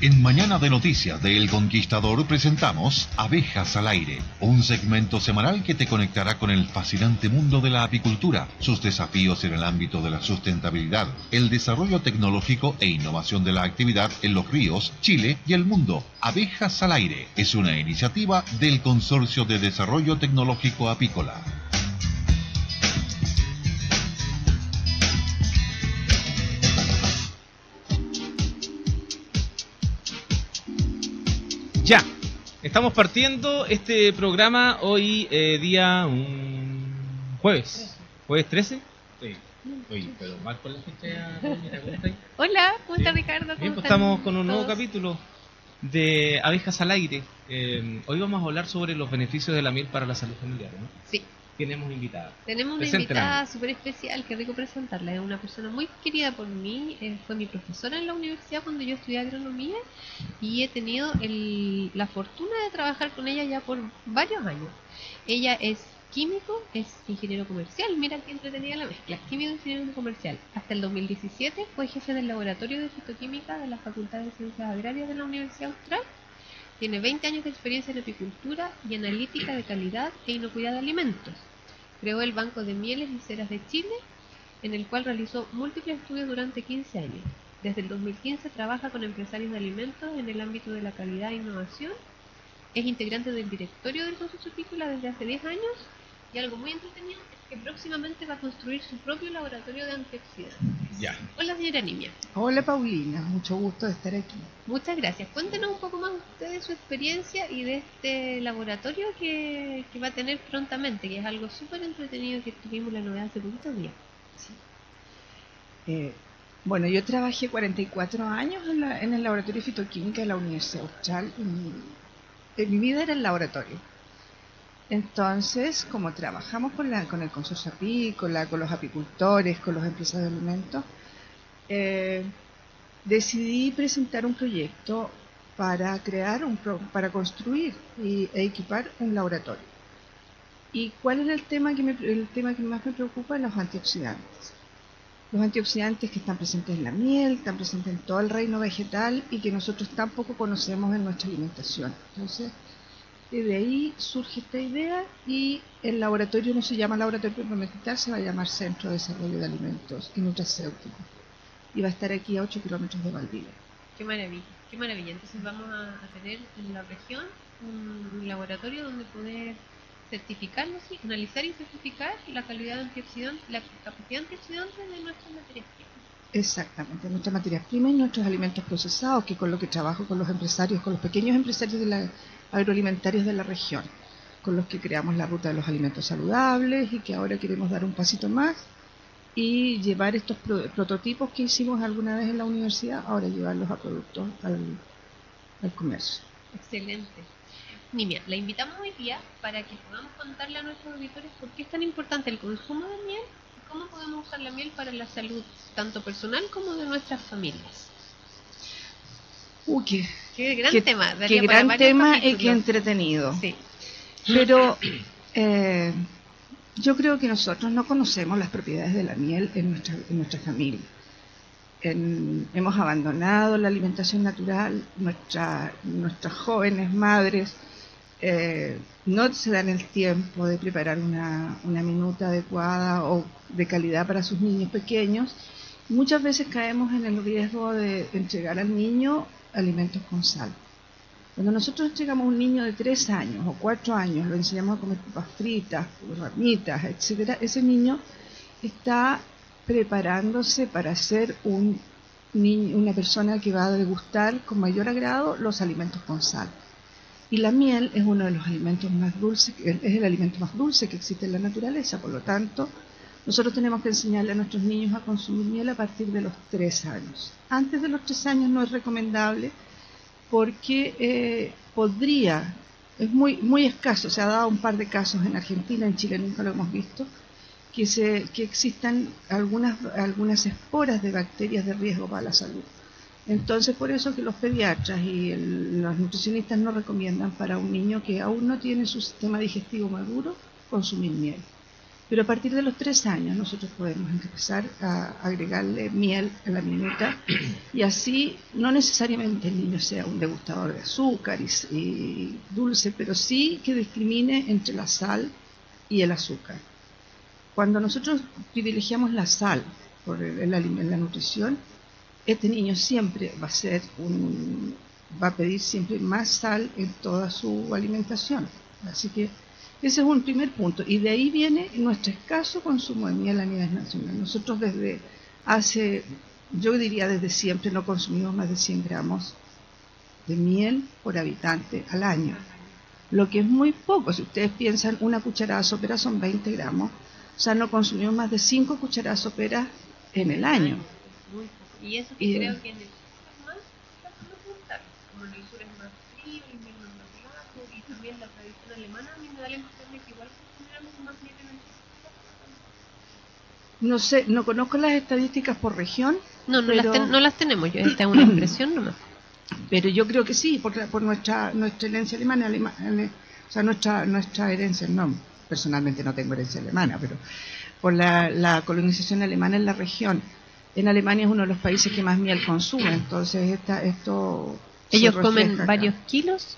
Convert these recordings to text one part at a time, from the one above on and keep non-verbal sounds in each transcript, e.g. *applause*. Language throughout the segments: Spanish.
En Mañana de Noticias de El Conquistador presentamos Abejas al Aire, un segmento semanal que te conectará con el fascinante mundo de la apicultura, sus desafíos en el ámbito de la sustentabilidad, el desarrollo tecnológico e innovación de la actividad en los ríos, Chile y el mundo. Abejas al Aire es una iniciativa del Consorcio de Desarrollo Tecnológico Apícola. Ya, estamos partiendo este programa hoy eh, día jueves, jueves 13. Sí. Oye, pero mal con la fecha, Hola, ¿cómo está Ricardo? Bien, pues estamos con un nuevo capítulo de Abejas al Aire. Eh, hoy vamos a hablar sobre los beneficios de la miel para la salud familiar, ¿no? Sí. Tenemos invitada. Tenemos una invitada súper especial, que rico presentarla. Es una persona muy querida por mí. Eh, fue mi profesora en la universidad cuando yo estudié agronomía y he tenido la fortuna de trabajar con ella ya por varios años. Ella es químico, es ingeniero comercial. Mira qué entretenida la mezcla. Químico, ingeniero comercial. Hasta el 2017 fue jefe del laboratorio de fitoquímica de la Facultad de Ciencias Agrarias de la Universidad Austral. Tiene 20 años de experiencia en apicultura y analítica de calidad e inocuidad de alimentos. Creó el Banco de Mieles y Ceras de Chile, en el cual realizó múltiples estudios durante 15 años. Desde el 2015 trabaja con empresarios de alimentos en el ámbito de la calidad e innovación. Es integrante del directorio del Consorcio Apícola desde hace 10 años y algo muy entretenido que próximamente va a construir su propio laboratorio de antioxidantes. Ya. Hola, señora Niña. Hola, Paulina. Mucho gusto de estar aquí. Muchas gracias. Cuéntenos un poco más usted de su experiencia y de este laboratorio que, va a tener prontamente, que es algo súper entretenido que tuvimos la novedad hace poquitos días. Eh, bueno, yo trabajé 44 años en, en, el laboratorio de fitoquímica de la Universidad Austral. Y, mi vida era el laboratorio entonces, como trabajamos con, la, con el consorcio apícola, con los apicultores, con los empresarios de alimentos, eh, decidí presentar un proyecto para crear un para construir y, e equipar un laboratorio. ¿Y cuál es el tema que el tema que más me preocupa? Los antioxidantes. Los antioxidantes que están presentes en la miel, están presentes en todo el reino vegetal y que nosotros tampoco conocemos en nuestra alimentación. Entonces, y de ahí surge esta idea y el laboratorio no se llama Laboratorio Vegetal, se va a llamar Centro de Desarrollo de Alimentos y Nutracéuticos. Y va a estar aquí a 8 kilómetros de Valdivia. Qué maravilla, qué maravilla. Entonces vamos a, tener en la región un, laboratorio donde poder certificar, analizar y certificar la calidad de antioxidantes, la capacidad antioxidante de nuestras materias. Exactamente, nuestras materias primas y nuestros alimentos procesados, que con lo que trabajo con los empresarios, con los pequeños empresarios de la agroalimentarios de la región, con los que creamos la ruta de los alimentos saludables y que ahora queremos dar un pasito más y llevar estos prototipos que hicimos alguna vez en la universidad, ahora llevarlos a productos al, comercio. Excelente. Nimia, la invitamos hoy día para que podamos contarle a nuestros auditores por qué es tan importante el consumo de miel cómo podemos usar la miel para la salud, tanto personal como de nuestras familias. Uy, qué, qué gran tema. Qué gran tema y qué entretenido. Sí. Pero eh, yo creo que nosotros no conocemos las propiedades de la miel en nuestra, en nuestra familia. hemos abandonado la alimentación natural, nuestra, nuestras jóvenes madres eh, no se dan el tiempo de preparar una, minuta adecuada o de calidad para sus niños pequeños. Muchas veces caemos en el riesgo de entregar al niño alimentos con sal. Cuando nosotros entregamos a un niño de 3 años o 4 años, lo enseñamos a comer papas fritas, ramitas, etcétera, ese niño está preparándose para ser un una persona que va a degustar con mayor agrado los alimentos con sal. Y la miel es uno de los alimentos más dulces, es el alimento más dulce que existe en la naturaleza, por lo tanto, nosotros tenemos que enseñarle a nuestros niños a consumir miel a partir de los tres años. Antes de los tres años no es recomendable porque eh, podría, es muy, muy escaso, se ha dado un par de casos en Argentina, en Chile nunca lo hemos visto, que, se, que existan algunas, algunas esporas de bacterias de riesgo para la salud. Entonces, por eso que los pediatras y los nutricionistas no recomiendan para un niño que aún no tiene su sistema digestivo maduro consumir miel. Pero a partir de los tres años nosotros podemos empezar a agregarle miel a la mielita y así no necesariamente el niño sea un degustador de azúcar y, dulce, pero sí que discrimine entre la sal y el azúcar. Cuando nosotros privilegiamos la sal por el, la nutrición, este niño siempre va a ser un, va a pedir siempre más sal en toda su alimentación. Así que ese es un primer punto. Y de ahí viene nuestro escaso consumo de miel a nivel nacional. Nosotros desde hace, yo diría desde siempre, no consumimos más de 100 gramos de miel por habitante al año. Lo que es muy poco. Si ustedes piensan, una cucharada sopera son 20 gramos. O sea, no consumimos más de 5 cucharadas soperas en el año. Y eso que creo que en el más, como en el sur es más frío, el invierno es más largo, y también la tradición alemana No sé, no conozco las estadísticas por región. No, no, las, no las tenemos, yo esta es una impresión nomás. *clears throat* Pero yo creo que sí, por, por nuestra nuestra herencia alemana, o sea, nuestra nuestra herencia, no, personalmente no tengo herencia alemana, pero por la, la colonización alemana en la región. En Alemania es uno de los países que más miel consume, entonces esta, esto... ¿Ellos comen varios kilos?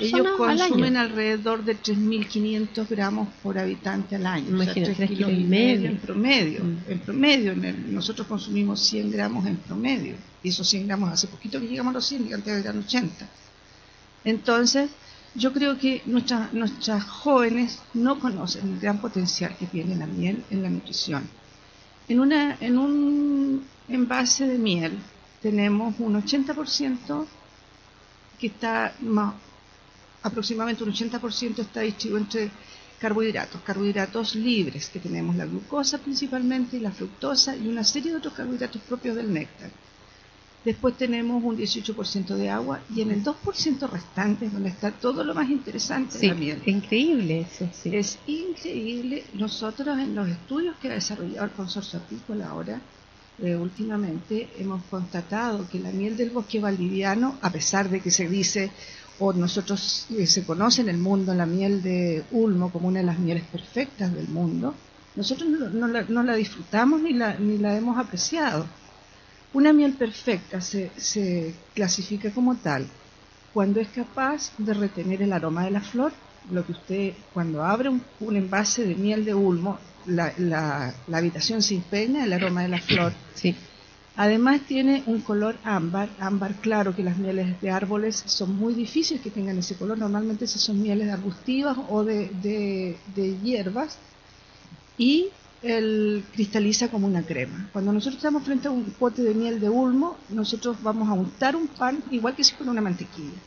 Ellos consumen alrededor de 3.500 gramos por habitante al año. Imagínate, o sea, kilos y medio. En promedio. Mm. En promedio nosotros consumimos 100 gramos en promedio. Y esos 100 gramos hace poquito que llegamos a los 100 y antes eran 80. Entonces, yo creo que nuestras, nuestras jóvenes no conocen el gran potencial que tiene la miel en la nutrición. En, una, en un envase de miel tenemos un 80% que está más, aproximadamente un 80% está distribuido entre carbohidratos, carbohidratos libres, que tenemos la glucosa principalmente y la fructosa y una serie de otros carbohidratos propios del néctar. Después tenemos un 18% de agua y en el 2% restante es donde está todo lo más interesante sí, también. Es increíble eso, sí. Es increíble. Nosotros en los estudios que ha desarrollado el consorcio apícola ahora, eh, últimamente hemos constatado que la miel del bosque valdiviano, a pesar de que se dice o nosotros eh, se conoce en el mundo la miel de Ulmo como una de las mieles perfectas del mundo, nosotros no, la, disfrutamos ni la, ni la hemos apreciado. Una miel perfecta se, se clasifica como tal cuando es capaz de retener el aroma de la flor, lo que usted cuando abre un, un envase de miel de Ulmo, la, la, la habitación se impregna el aroma de la flor. Sí Además tiene un color ámbar, ámbar claro, que las mieles de árboles son muy difíciles que tengan ese color. Normalmente esas son mieles arbustivas o de, de, hierbas. Y el cristaliza como una crema. Cuando nosotros estamos frente a un pote de miel de ulmo, nosotros vamos a untar un pan igual que si fuera una mantequilla.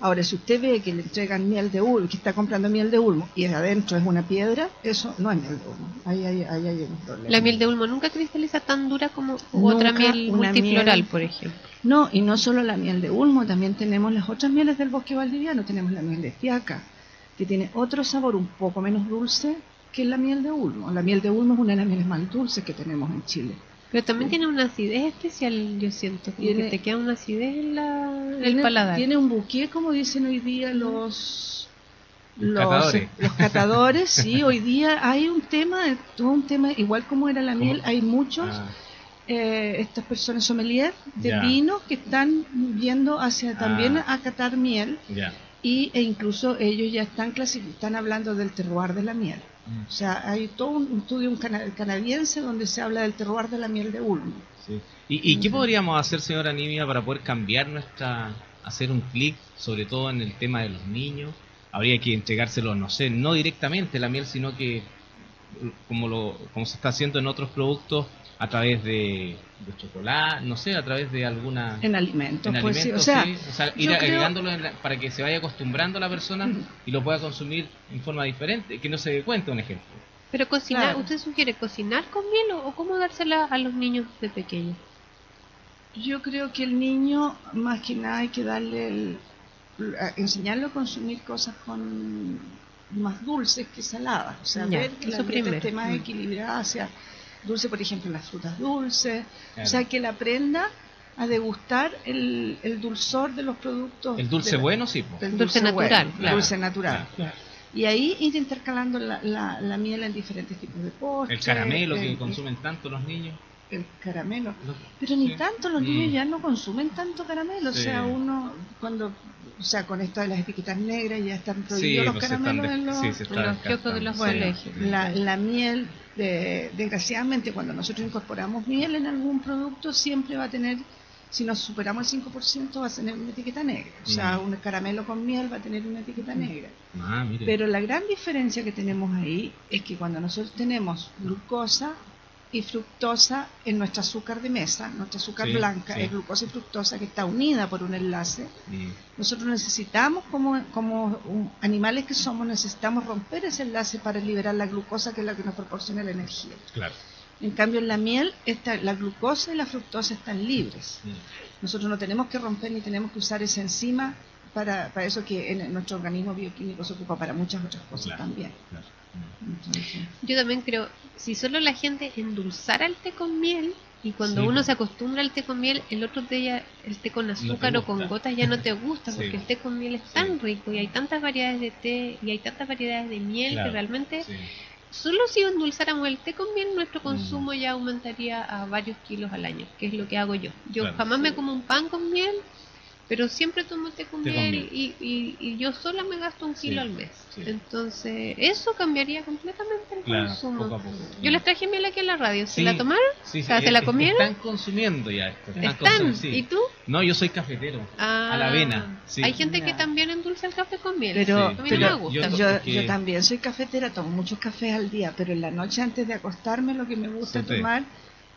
Ahora, si usted ve que le entregan miel de ulmo, que está comprando miel de ulmo y adentro es una piedra, eso no es miel de ulmo. Ahí, hay un problema. La miel de ulmo nunca cristaliza tan dura como otra miel multifloral, por ejemplo. No, y no solo la miel de ulmo, también tenemos las otras mieles del bosque valdiviano. Tenemos la miel de fiaca, que tiene otro sabor un poco menos dulce que la miel de ulmo. La miel de ulmo es una de las mieles más dulces que tenemos en Chile. Pero también tiene una acidez especial, yo siento, como que te queda una acidez en, la, el paladar. Tiene un buque, como dicen hoy día los los, *laughs* catadores. sí, *laughs* hoy día hay un tema, todo un tema, igual como era la miel, hay muchos, ah. eh, estas personas sommelier de vino que están viendo hacia también ah. a catar miel y, e incluso ellos ya están, están hablando del terroir de la miel. O sea, hay todo un estudio canadiense donde se habla del terroir de la miel de Ulm. ¿Y, qué podríamos hacer, señora Nimia, para poder cambiar nuestra, hacer un clic, sobre todo en el tema de los niños? Habría que entregárselo, no sé, no directamente la miel, sino que como, lo, como se está haciendo en otros productos, a través de, chocolate, no sé, a través de alguna... En alimentos, en pues alimentos, sí. o sea, o sea ir agregándolo para que se vaya acostumbrando la persona y lo pueda consumir en forma diferente, que no se dé cuenta, un ejemplo. Pero cocinar, ¿usted sugiere cocinar con miel o, cómo dársela a los niños de pequeños? Yo creo que el niño, más que nada, hay que darle el, enseñarlo a consumir cosas con más dulces que saladas, o sea, ver que la dieta esté más mm. equilibrada hacia dulce, por ejemplo, las frutas dulces, o sea, que la aprenda a degustar el, el dulzor de los productos. El dulce bueno, sí. El dulce, natural. Dulce natural. Y ahí ir intercalando la, la, miel en diferentes tipos de postres. El caramelo que consumen tanto los niños. El caramelo. Pero ni tanto, los niños mm. ya no consumen tanto caramelo. O sea, uno cuando o sea, con esto de las etiquetas negras ya están prohibidos los pues caramelos en los, de los colegios. La, la miel, desgraciadamente, cuando nosotros incorporamos miel en algún producto, siempre va a tener si nos superamos el 5% va a tener una etiqueta negra. O sea, mm. un caramelo con miel va a tener una etiqueta mm. negra. Ah, Pero la gran diferencia que tenemos ahí es que cuando nosotros tenemos glucosa y fructosa en nuestro azúcar de mesa, nuestra azúcar blanca es glucosa y fructosa que está unida por un enlace. Nosotros necesitamos, como, como animales que somos, necesitamos romper ese enlace para liberar la glucosa que es la que nos proporciona la energía. Claro. En cambio, en la miel, esta, la glucosa y la fructosa están libres. Nosotros no tenemos que romper ni tenemos que usar esa enzima para, para eso que en nuestro organismo bioquímico se ocupa para muchas otras cosas también. Yo también creo, si solo la gente endulzara el té con miel, y cuando uno se acostumbra al té con miel, el otro té, el té con azúcar o con gotas ya no te gusta, porque el té con miel es tan rico y hay tantas variedades de té y hay tantas variedades de miel que realmente Solo si endulzáramos el té con miel, nuestro mm. consumo ya aumentaría a varios kilos al año, que es lo que hago yo. Yo jamás me como un pan con miel, pero siempre tomo té con miel, Y, y, yo sola me gasto un kilo al mes. Entonces, eso cambiaría completamente el consumo. Yo les traje miel aquí en la radio. ¿Se la tomaron? ¿Se la comieron? Están consumiendo ya esto. Están, ¿Y tú? No, yo soy cafetero. a la avena. Hay gente que también endulza el café con miel. Pero, a mí no me gusta. Yo, yo, también soy cafetera, tomo muchos cafés al día, pero en la noche antes de acostarme lo que me gusta tomar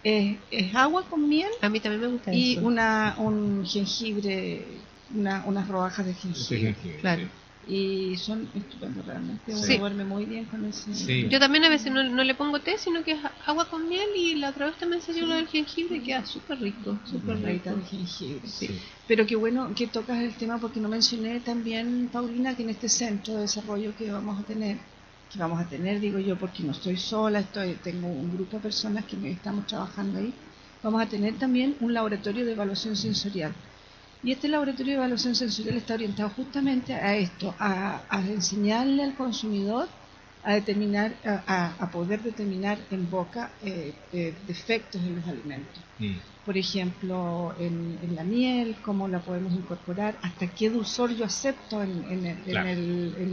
es, es, agua con miel. A mí también me gusta Y Una, un jengibre, una, unas rodajas de jengibre. claro. Y son estupendos realmente. Uno duerme muy bien con eso. Yo también a veces no, no, le pongo té, sino que es agua con miel. Y la otra vez también salió lo del jengibre y queda súper rico. Súper rico. de jengibre. Pero qué bueno que tocas el tema porque no mencioné también, Paulina, que en este centro de desarrollo que vamos a tener que vamos a tener, digo yo, porque no estoy sola, estoy, tengo un grupo de personas que estamos trabajando ahí, vamos a tener también un laboratorio de evaluación sensorial. Y este laboratorio de evaluación sensorial está orientado justamente a esto, a, enseñarle al consumidor a determinar, a, poder determinar en boca eh, eh, defectos en los alimentos. Mm por ejemplo, en, la miel, cómo la podemos incorporar, hasta qué dulzor yo acepto en,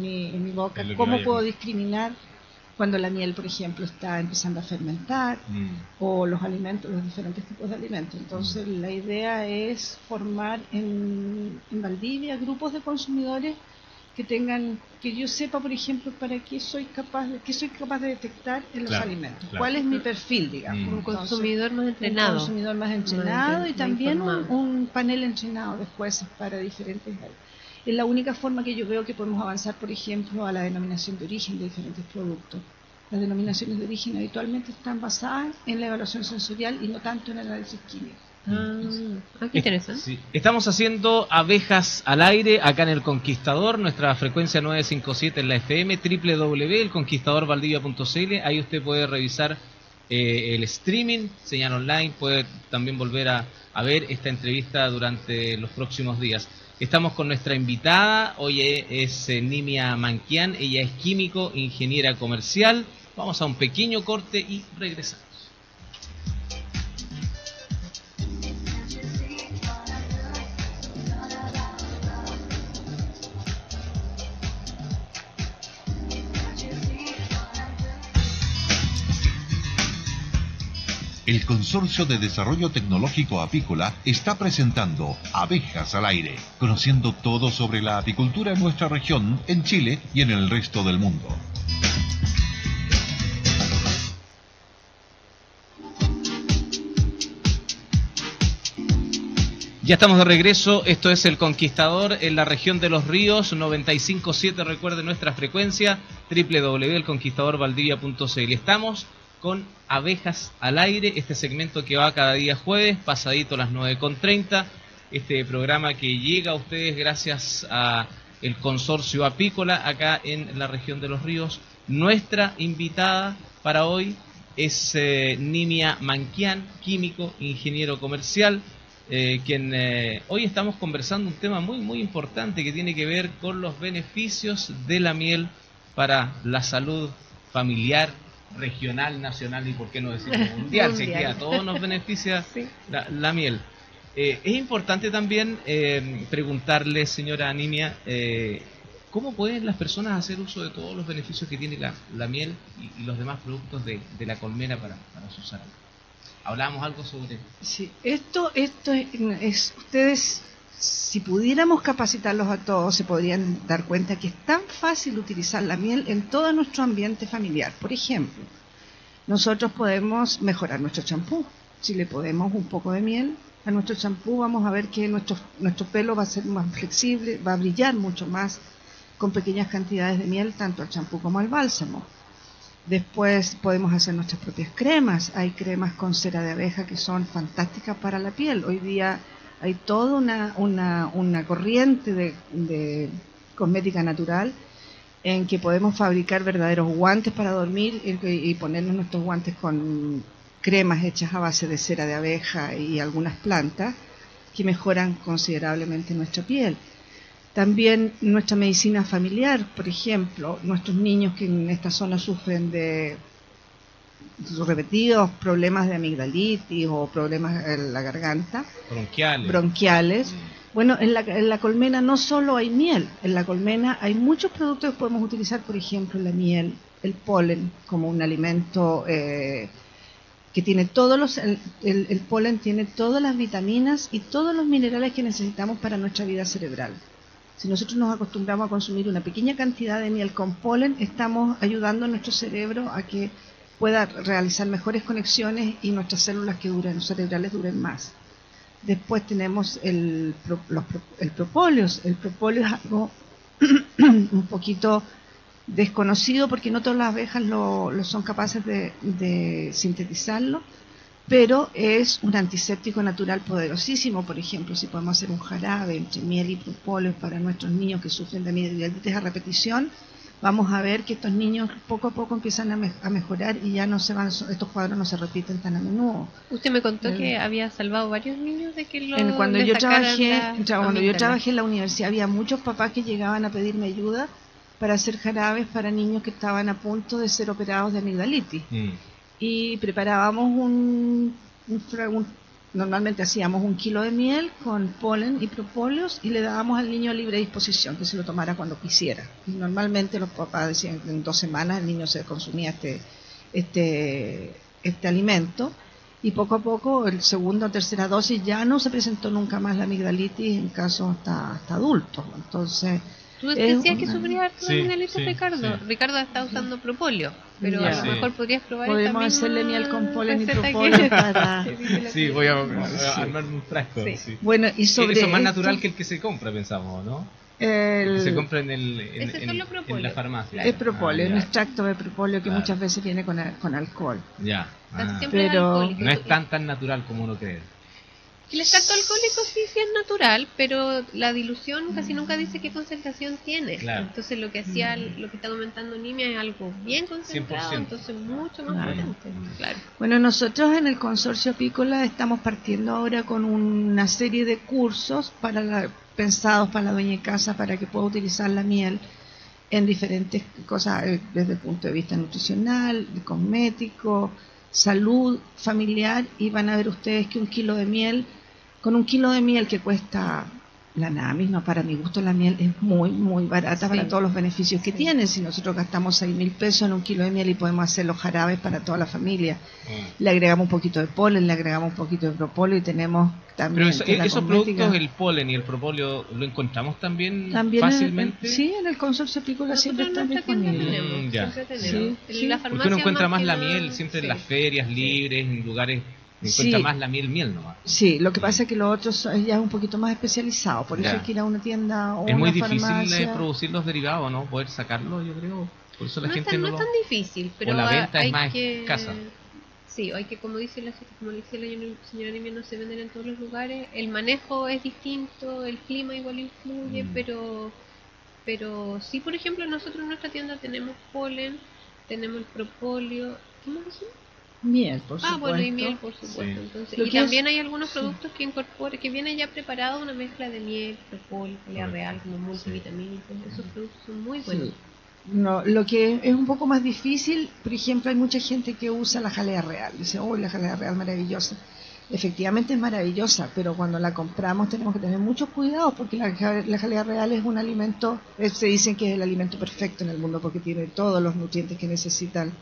mi, boca, cómo puedo discriminar cuando la miel, por ejemplo, está empezando a fermentar, mm. o los alimentos, los diferentes tipos de alimentos. Entonces, mm. la idea es formar en Valdivia grupos de consumidores que tengan, que yo sepa, por ejemplo, para qué soy capaz, de, qué soy capaz de detectar en los alimentos. ¿Cuál es mi perfil, digamos? Un consumidor más entrenado. Un consumidor más entrenado y también un, panel entrenado después para diferentes Es la única forma que yo veo que podemos avanzar, por ejemplo, a la denominación de origen de diferentes productos. Las denominaciones de origen habitualmente están basadas en la evaluación sensorial y no tanto en el análisis químico. Ah, ah, qué interesante. Estamos haciendo abejas al aire acá en El Conquistador, nuestra frecuencia 957 en la FM, www.elconquistadorvaldivia.cl. Ahí usted puede revisar eh, el streaming, señal online, puede también volver a, ver esta entrevista durante los próximos días. Estamos con nuestra invitada, hoy es eh, Nimia Manquian, ella es químico, ingeniera comercial. Vamos a un pequeño corte y regresamos. El Consorcio de Desarrollo Tecnológico Apícola está presentando Abejas al Aire, conociendo todo sobre la apicultura en nuestra región, en Chile y en el resto del mundo. Ya estamos de regreso, esto es El Conquistador en la región de los ríos, 957, recuerde nuestra frecuencia, www.elconquistadorvaldivia.cl. Estamos con Abejas al Aire, este segmento que va cada día jueves, pasadito a las 9.30, este programa que llega a ustedes gracias a el consorcio apícola acá en la región de los ríos. Nuestra invitada para hoy es eh, Nimia Manquian, químico, ingeniero comercial, eh, quien eh, hoy estamos conversando un tema muy muy importante que tiene que ver con los beneficios de la miel para la salud familiar, regional, nacional y por qué no decir *laughs* mundial, si que a todos nos beneficia la, miel. Eh, es importante también eh, preguntarle, señora Animia, eh, ¿cómo pueden las personas hacer uso de todos los beneficios que tiene la, miel y, los demás productos de, la colmena para, para su salud? Hablábamos algo sobre... Sí, esto, esto es, ustedes, si pudiéramos capacitarlos a todos, se podrían dar cuenta que es tan fácil utilizar la miel en todo nuestro ambiente familiar. Por ejemplo, nosotros podemos mejorar nuestro champú. Si le podemos un poco de miel a nuestro champú, vamos a ver que nuestro, nuestro pelo va a ser más flexible, va a brillar mucho más con pequeñas cantidades de miel, tanto al champú como al bálsamo. Después podemos hacer nuestras propias cremas. Hay cremas con cera de abeja que son fantásticas para la piel. Hoy día hay toda una, una, una corriente de, de, cosmética natural en que podemos fabricar verdaderos guantes para dormir y, y ponernos nuestros guantes con cremas hechas a base de cera de abeja y algunas plantas que mejoran considerablemente nuestra piel. También nuestra medicina familiar, por ejemplo, nuestros niños que en esta zona sufren de repetidos problemas de amigdalitis o problemas en la garganta. Bronquiales. Bronquiales. Mm. Bueno, en la, colmena no solo hay miel, en la colmena hay muchos productos que podemos utilizar, por ejemplo, la miel, el polen como un alimento eh, que tiene todos los, el, el polen tiene todas las vitaminas y todos los minerales que necesitamos para nuestra vida cerebral. Si nosotros nos acostumbramos a consumir una pequeña cantidad de miel con polen, estamos ayudando a nuestro cerebro a que pueda realizar mejores conexiones y nuestras células que duren, cerebrales duren más. Después tenemos el, el propóleo. El propóleo es algo *clears throat* un poquito desconocido porque no todas las abejas lo, son capaces de, sintetizarlo pero es un antiséptico natural poderosísimo. Por ejemplo, si podemos hacer un jarabe entre miel y propóleo para nuestros niños que sufren de amiloiditis a repetición, vamos a ver que estos niños poco a poco empiezan a, mejorar y ya no se van, estos cuadros no se repiten tan a menudo. Usted me contó que había salvado varios niños de que lo cuando yo trabajé, cuando yo trabajé en la universidad había muchos papás que llegaban a pedirme ayuda para hacer jarabes para niños que estaban a punto de ser operados de amigdalitis. Mm y preparábamos un, normalmente hacíamos un kilo de miel con polen y propóleos y le dábamos al niño a libre disposición, que se lo tomara cuando quisiera. Y normalmente los papás decían que en dos semanas el niño se consumía este, este, este alimento y poco a poco, el segundo o tercera dosis, ya no se presentó nunca más la amigdalitis en casos hasta, hasta adultos. Entonces, Tú decías que sufría harto de Ricardo. Ricardo está usando propóleo, pero a lo mejor podrías probar Podemos hacerle miel con polen y propóleo *laughs* para... sí, voy a, armar un frasco. Bueno, y sobre Eso es más natural que el que se compra, pensamos, ¿no? El... se compra en, el, en, la farmacia. Es propóleo, ah, un extracto de propóleo que muchas veces viene con, con alcohol. Ya. Ah. Pero no es tan tan natural como uno cree. El extracto alcohólico sí, sí es natural, pero la dilución casi nunca dice qué concentración tiene. Entonces lo que hacía, mm. lo que está aumentando Nimia es algo bien concentrado, entonces mucho más potente. Bueno, nosotros en el consorcio apícola estamos partiendo ahora con una serie de cursos para pensados para la dueña de casa para que pueda utilizar la miel en diferentes cosas eh, desde el punto de vista nutricional, cosmético, salud familiar y van a ver ustedes que un kilo de miel con un kilo de miel que cuesta la nada misma, para mi gusto la miel es muy, muy barata para todos los beneficios que tiene. Si nosotros gastamos 6 mil pesos en un kilo de miel y podemos hacer los jarabes para toda la familia, mm. le agregamos un poquito de polen, le agregamos un poquito de propóleo y tenemos también... Pero esos productos, el polen y el propóleo, ¿lo encontramos también, fácilmente? sí, en el consorcio apícola siempre están disponibles. Mm, ya. Porque uno encuentra más, la miel siempre en las ferias libres, en lugares encuentra más la miel miel nomás. Sí, lo que pasa es que los otros ya es un poquito más especializado, por eso hay que ir a una tienda o Es muy difícil producir los derivados, ¿no? Poder sacarlo, yo creo. Por eso la no gente no, no es tan difícil, pero o la venta hay es más que... escasa. Sí, hay que, como dice la, como dice la señora Nimia, no se venden en todos los lugares. El manejo es distinto, el clima igual influye, mm. pero pero sí, por ejemplo, nosotros en nuestra tienda tenemos polen, tenemos el propóleo, ¿qué más decimos? Miel, por supuesto. Ah, bueno, y miel, por supuesto. Entonces, y también hay algunos productos que incorporan, que viene ya preparado una mezcla de miel, propóleo, polea real, como multivitamínicos. Esos productos son muy buenos. no, lo que es un poco más difícil, por ejemplo, hay mucha gente que usa la jalea real. Dice, oh, la jalea real maravillosa. Efectivamente es maravillosa, pero cuando la compramos tenemos que tener mucho cuidado porque la, la jalea real es un alimento, eh, se dicen que es el alimento perfecto en el mundo porque tiene todos los nutrientes que necesitan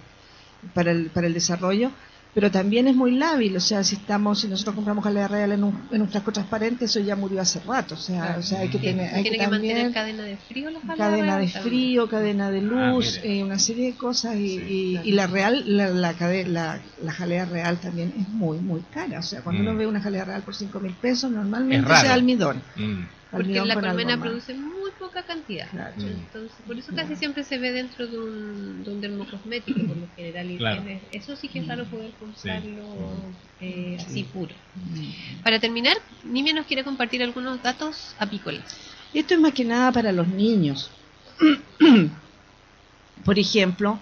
para el, para el desarrollo, pero también es muy lábil, o sea, si estamos, si nosotros compramos jalea real en un, en un frasco transparente, eso ya murió hace rato, o sea, o sea hay que tener, hay que, también, mantener cadena de frío, la cadena de frío, cadena de ah, luz, eh, una serie de cosas y, y, la real, la, la, la, la, jalea real también es muy, muy cara, o sea, cuando uno mm. ve una jalea real por 5 mil pesos, normalmente es, almidón. Mm. Porque la colmena produce muy poca cantidad. Entonces, por eso casi siempre se ve dentro de un, de un dermocosmético, por lo general. Eso sí que es raro poder comprarlo eh, así puro. Para terminar, Nimia nos quiere compartir algunos datos apícolas. Esto es más que nada para los niños. *clears throat* por ejemplo,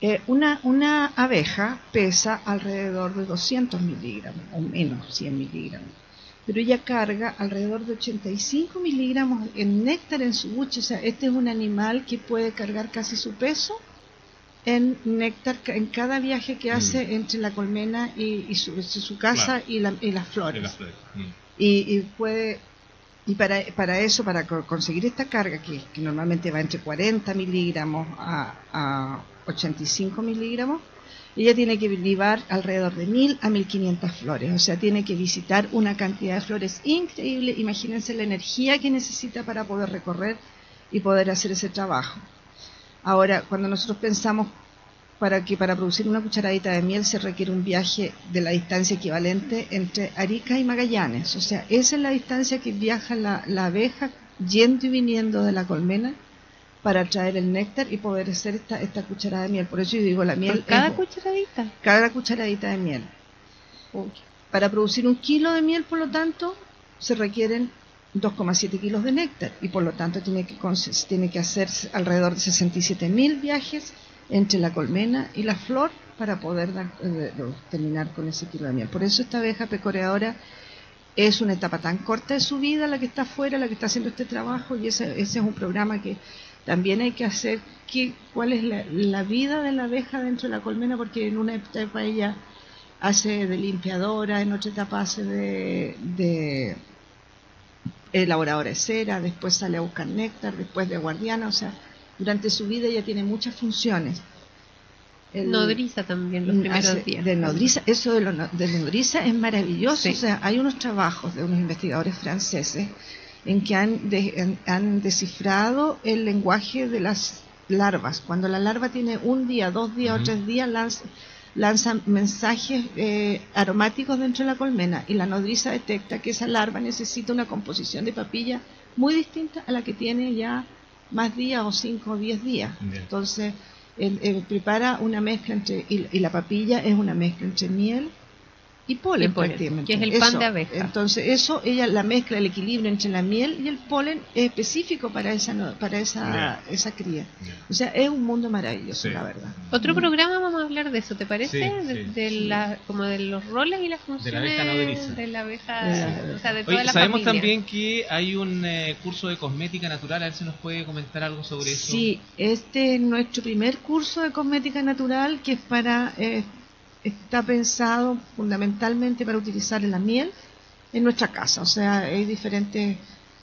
eh, una, una abeja pesa alrededor de 200 miligramos, o menos 100 miligramos pero ella carga alrededor de 85 miligramos en néctar en su buche. O sea, este es un animal que puede cargar casi su peso en néctar en cada viaje que hace mm. entre la colmena y, su, casa y, las flores. Mm. Y, puede y para, para eso, para conseguir esta carga, que, normalmente va entre 40 miligramos a, a 85 miligramos, ella tiene que llevar alrededor de 1000 a 1500 flores, o sea, tiene que visitar una cantidad de flores increíble. Imagínense la energía que necesita para poder recorrer y poder hacer ese trabajo. Ahora, cuando nosotros pensamos para que para producir una cucharadita de miel se requiere un viaje de la distancia equivalente entre Arica y Magallanes, o sea, esa es la distancia que viaja la, la abeja yendo y viniendo de la colmena para traer el néctar y poder hacer esta, esta cucharada de miel. Por eso yo digo, la miel... cada cucharadita? Cada cucharadita de miel. Para producir un kilo de miel, por lo tanto, se requieren 2,7 kilos de néctar y por lo tanto tiene que, tiene que hacer alrededor de 67 mil viajes entre la colmena y la flor para poder eh, terminar con ese kilo de miel. Por eso esta abeja pecoreadora es una etapa tan corta de su vida la que está afuera, la que está haciendo este trabajo y ese, ese es un programa que también hay que hacer qué, cuál es la, vida de la abeja dentro de la colmena, porque en una etapa ella hace de limpiadora, en otra etapa hace de, de elaboradora de cera, después sale a buscar néctar, después de guardiana, o sea, durante su vida ella tiene muchas funciones. Nodriza también los primeros días. De nodriza, eso de, lo, de nodriza es maravilloso, o sea, hay unos trabajos de unos investigadores franceses en que han, han descifrado el lenguaje de las larvas. Cuando la larva tiene un día, dos días o tres días, lanza, lanzan mensajes eh, aromáticos dentro de la colmena y la nodriza detecta que esa larva necesita una composición de papilla muy distinta a la que tiene ya más días o cinco o diez días. Entonces, él, prepara una mezcla entre, y, la papilla es una mezcla entre miel, y polen, Que es el pan de abeja. Entonces, eso, ella la mezcla, el equilibrio entre la miel y el polen es específico para esa para esa, esa cría. O sea, es un mundo maravilloso, la verdad. Otro programa vamos a hablar de eso, ¿te parece? de, la, como de los roles y las funciones de la abeja O sea, de toda sabemos también que hay un eh, curso de cosmética natural, a ver si nos puede comentar algo sobre eso. Sí, este es nuestro primer curso de cosmética natural que es para... Eh, está pensado fundamentalmente para utilizar la miel en nuestra casa. O sea, hay diferentes,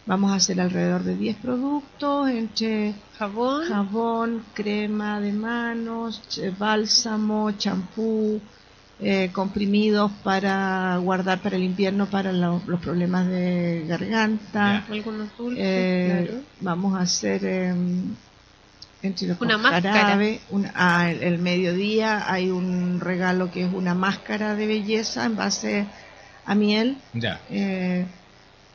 vamos a hacer alrededor de 10 productos, entre jabón, jabón crema de manos, bálsamo, champú, eh, comprimidos para guardar para el invierno para los problemas de garganta. Algunos dulces, eh, Vamos a hacer... Una máscara. Ah, el, mediodía hay un regalo que es una máscara de belleza en base a miel. Ya. Eh,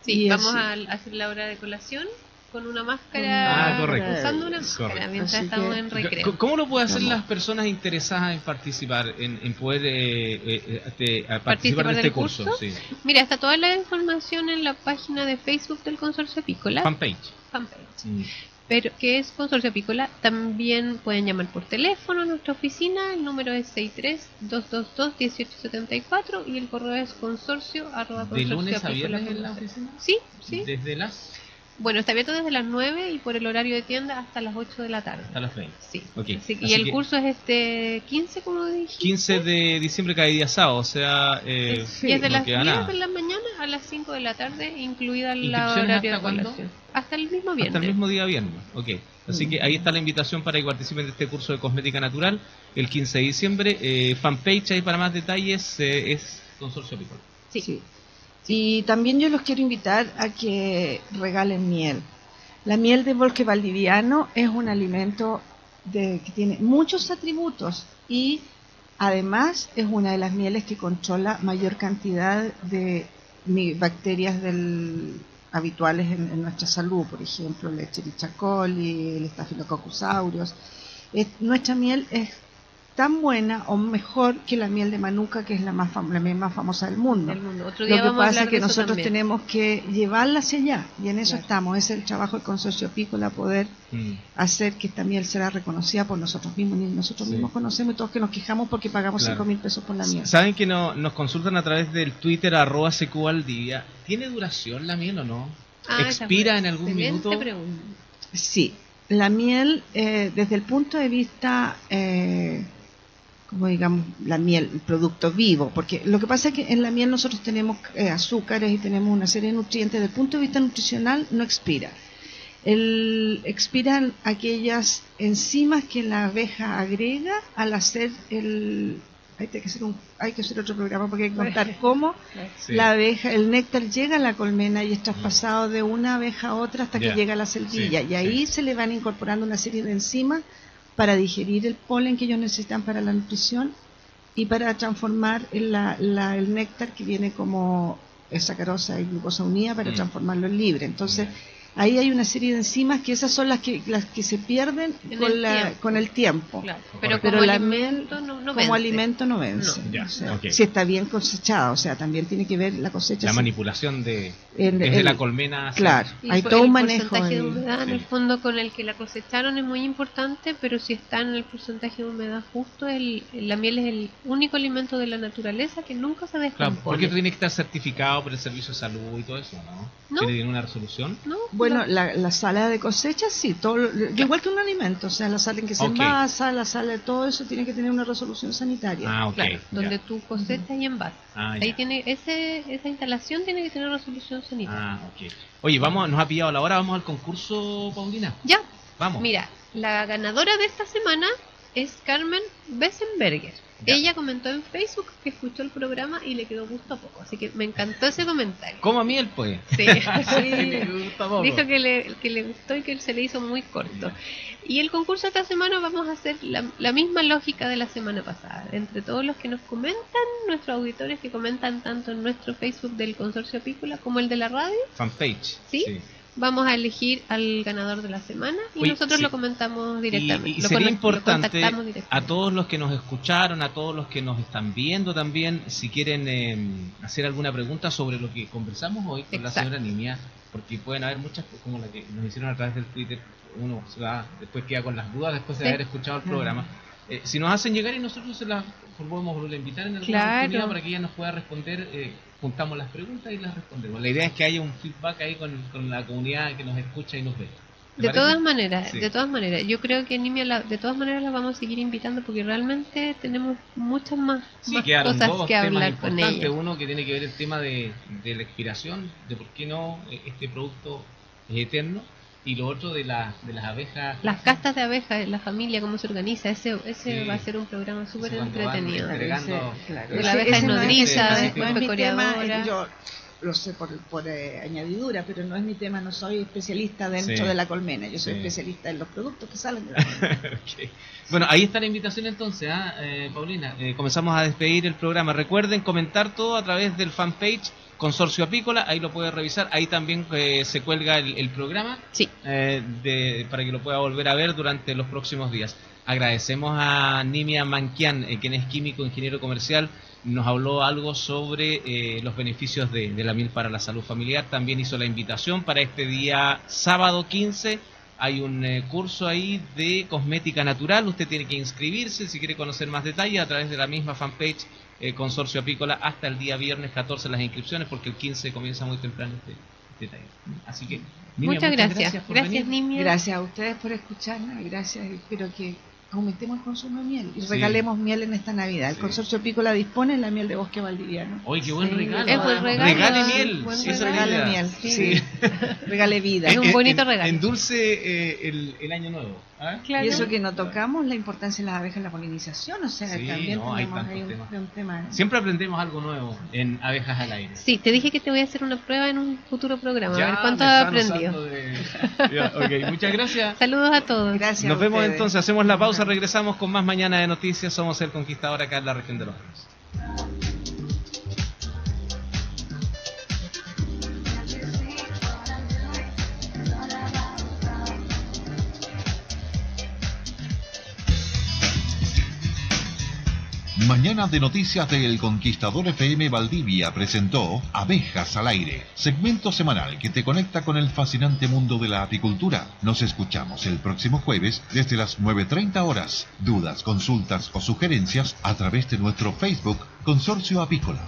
sí, vamos a hacer la hora de colación con una máscara, ah, usando una máscara mientras estamos en recreo. ¿Cómo lo pueden hacer las personas interesadas en participar, en, poder eh, eh, este, participar, de este curso? Mira, está toda la información en la página de Facebook del Consorcio Apícola. Fanpage. Fanpage. Mm pero que es Consorcio Apícola. También pueden llamar por teléfono a nuestra oficina, el número es 63-222-1874 y el correo es consorcio ¿De lunes a viernes en la oficina? Sí, sí. ¿Desde las? Bueno, está abierto desde las 9 y por el horario de tienda hasta las 8 de la tarde. Hasta las 20. Sí. Okay. y el curso es este 15, como dije. 15 de diciembre cada día sábado, o sea... Eh, sí. es de las 10 de la mañana a las 5 de la tarde, incluida la horario hasta de Hasta el mismo viernes. Hasta el mismo día viernes, ok. Así que ahí está la invitación para que participen de este curso de cosmética natural el 15 de diciembre. Eh, fanpage ahí para más detalles eh, es Consorcio People. Sí. sí. Y también yo los quiero invitar a que regalen miel. La miel de bosque valdiviano es un alimento de, que tiene muchos atributos y además es una de las mieles que controla mayor cantidad de bacterias del, habituales en, nuestra salud, por ejemplo, el Escherichia coli, el Staphylococcus aureus. nuestra miel es tan buena o mejor que la miel de manuka, que es la más la miel más famosa del mundo. Lo que pasa es que nosotros tenemos que llevarla hacia allá y en eso estamos. Es el trabajo del consorcio Pícola poder mm. hacer que esta miel sea reconocida por nosotros mismos. Ni nosotros mismos conocemos y todos que nos quejamos porque pagamos cinco mil pesos por la miel. Saben que no, nos consultan a través del Twitter arroba día ¿Tiene duración la miel o no? Ah, ¿Expira en algún minuto? Sí, la miel eh, desde el punto de vista eh, como digamos la miel, el producto vivo, porque lo que pasa es que en la miel nosotros tenemos eh, azúcares y tenemos una serie de nutrientes, desde el punto de vista nutricional no expira. El, expiran aquellas enzimas que la abeja agrega al hacer el, hay que hacer un, hay que hacer otro programa porque hay que contar *laughs* cómo la abeja, el néctar llega a la colmena y es traspasado de una abeja a otra hasta que llega a la selvilla y ahí se le van incorporando una serie de enzimas para digerir el polen que ellos necesitan para la nutrición y para transformar el, el néctar que viene como sacarosa y glucosa unida para mm. transformarlo en libre. Entonces, ahí hay una serie de enzimas que esas son las que las que se pierden con, la, con el tiempo. Pero, como alimento no, no como alimento no vence. Si está bien cosechado, o sea, también tiene que ver la cosecha. La manipulación de desde la colmena. Claro, hay todo un manejo. porcentaje de humedad en el fondo con el que la cosecharon es muy importante, pero si está en el porcentaje de humedad justo, el, la miel es el único alimento de la naturaleza que nunca se descompone. Claro, porque tiene que estar certificado por el Servicio de Salud y todo eso, ¿no? ¿No? ¿Tiene una resolución? No, bueno, la, sala de cosecha sí, todo, igual que un alimento, o sea, la sala en que se envasa, la sala de todo eso tiene que tener una resolución sanitaria. Ah, claro, donde tú cosechas y envasas. Ah, Ahí tiene ese, esa instalación tiene que tener resolución sanitaria. Ah, ok. Oye, vamos, nos ha pillado la hora, vamos al concurso, Paulina. Ya. Vamos. Mira, la ganadora de esta semana es Carmen Bessenberger. Ella comentó en Facebook que escuchó el programa y le quedó gusto a poco, así que me encantó ese comentario. ¿Cómo a miel, pues? Sí, *laughs* dijo que le, que le gustó y que se le hizo muy corto. Y el concurso esta semana vamos a hacer la, la, misma lógica de la semana pasada. Entre todos los que nos comentan, nuestros auditores que comentan tanto en nuestro Facebook del Consorcio Apícola como el de la radio. Fanpage. ¿Sí? sí vamos a elegir al ganador de la semana y nosotros lo comentamos directamente. Y, sería importante a todos los que nos escucharon, a todos los que nos están viendo también, si quieren em, hacer alguna pregunta sobre lo que conversamos hoy con la señora Nimia, porque pueden haber muchas, como la que nos hicieron a través del Twitter, uno se va, después queda con las dudas después de haber escuchado el programa. Eh, si nos hacen llegar y nosotros se las podemos volver a invitar en alguna oportunidad para que ella nos pueda responder, eh, juntamos las preguntas y las respondemos. La idea es que haya un feedback ahí con, la comunidad que nos escucha y nos ve. De todas maneras, de todas maneras, yo creo que Nimia de todas maneras la vamos a seguir invitando porque realmente tenemos muchas más, cosas que hablar con ella. Uno que tiene que ver el tema de, de la expiración, de por qué no eh, este producto es eterno y lo otro de, la, de las abejas. Las castas de abejas, la familia, cómo se organiza. Ese, ese va a ser un programa súper entretenido. De la abeja es nodriza, después pecoreadora. Lo sé por, por eh, añadidura, pero no es mi tema. No soy especialista dentro de la colmena. Yo soy especialista en los productos que salen de la colmena. *laughs* Bueno, ahí está la invitación entonces, ¿ah? eh, Paulina. Eh, comenzamos a despedir el programa. Recuerden comentar todo a través del fanpage Consorcio Apícola, ahí lo puede revisar, ahí también eh, se cuelga el, programa sí. eh, para que lo pueda volver a ver durante los próximos días. Agradecemos a Nimia Manquian, eh, quien es químico, ingeniero comercial, nos habló algo sobre eh, los beneficios de, de, la miel para la salud familiar, también hizo la invitación para este día sábado 15 hay un curso ahí de cosmética natural, usted tiene que inscribirse si quiere conocer más detalles a través de la misma fanpage Consorcio Apícola hasta el día viernes 14 las inscripciones porque el 15 comienza muy temprano este, este taller. Así que, muchas, gracias. Gracias, gracias Gracias a ustedes por escucharnos gracias. Espero que aumentemos el consumo de miel y regalemos miel en esta Navidad. El Consorcio Pícola dispone la miel de bosque valdiviano. ¡Oye, qué buen regalo! Es buen regalo. Regale miel. regale miel, sí. *laughs* regale vida. Es un bonito regalo. En dulce eh, el, el, año nuevo. ¿ah? Y eso que no tocamos, la importancia de las abejas en la polinización, o sea, también tenemos ahí un, tema. Siempre aprendemos algo nuevo en abejas al aire. Sí, te dije que te voy a hacer una prueba en un futuro programa, a ver cuánto has aprendido. De... muchas gracias. Saludos a todos. Gracias. Nos vemos entonces, hacemos la pausa, regresamos con más Mañana de Noticias. Somos el Conquistador acá en la región de los Ríos. Mañana de Noticias de El Conquistador FM Valdivia presentó Abejas al Aire, segmento semanal que te conecta con el fascinante mundo de la apicultura. Nos escuchamos el próximo jueves desde las 9.30 horas. Dudas, consultas o sugerencias a través de nuestro Facebook Consorcio Apícola.